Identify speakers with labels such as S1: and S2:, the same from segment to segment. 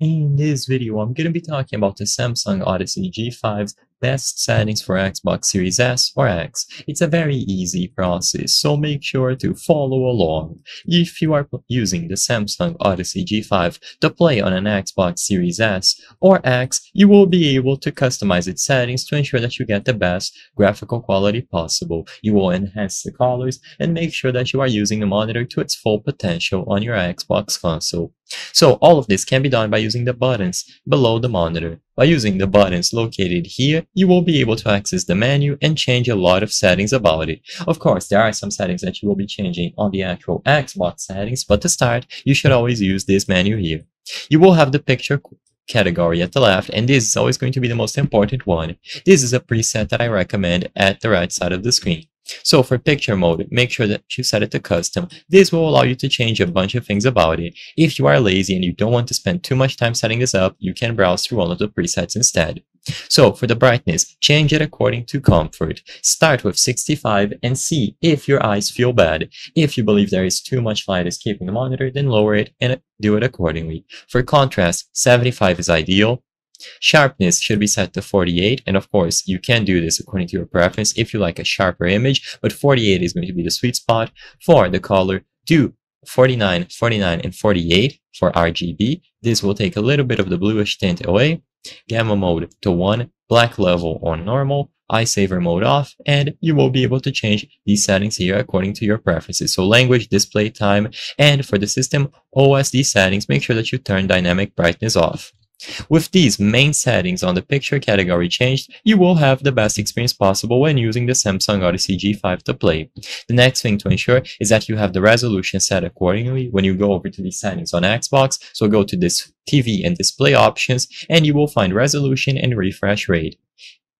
S1: In this video, I'm going to be talking about the Samsung Odyssey G5's best settings for Xbox Series S or X. It's a very easy process, so make sure to follow along. If you are using the Samsung Odyssey G5 to play on an Xbox Series S or X, you will be able to customize its settings to ensure that you get the best graphical quality possible. You will enhance the colors and make sure that you are using the monitor to its full potential on your Xbox console. So all of this can be done by using the buttons below the monitor. By using the buttons located here, you will be able to access the menu and change a lot of settings about it. Of course, there are some settings that you will be changing on the actual Xbox settings, but to start, you should always use this menu here. You will have the picture category at the left, and this is always going to be the most important one. This is a preset that I recommend at the right side of the screen. So for picture mode, make sure that you set it to custom. This will allow you to change a bunch of things about it. If you are lazy and you don't want to spend too much time setting this up, you can browse through one of the presets instead. So for the brightness, change it according to comfort. Start with 65 and see if your eyes feel bad. If you believe there is too much light escaping the monitor, then lower it and do it accordingly. For contrast, 75 is ideal. Sharpness should be set to 48, and of course, you can do this according to your preference if you like a sharper image, but 48 is going to be the sweet spot for the color. Do 49, 49, and 48 for RGB. This will take a little bit of the bluish tint away. Gamma mode to 1, black level on normal, eye saver mode off, and you will be able to change these settings here according to your preferences. So language, display time, and for the system OSD settings, make sure that you turn dynamic brightness off. With these main settings on the picture category changed, you will have the best experience possible when using the Samsung Odyssey G5 to play. The next thing to ensure is that you have the resolution set accordingly when you go over to the settings on Xbox, so go to this TV and display options and you will find resolution and refresh rate.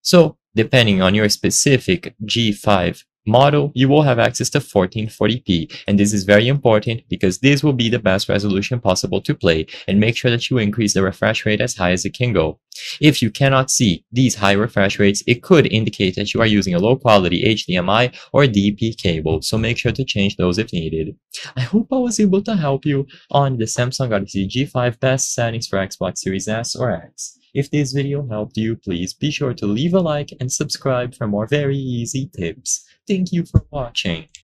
S1: So, depending on your specific G5 model, you will have access to 1440p. And this is very important because this will be the best resolution possible to play and make sure that you increase the refresh rate as high as it can go. If you cannot see these high refresh rates, it could indicate that you are using a low quality HDMI or DP cable, so make sure to change those if needed. I hope I was able to help you on the Samsung Odyssey G5 best settings for Xbox Series S or X. If this video helped you, please be sure to leave a like and subscribe for more very easy tips. Thank you for watching.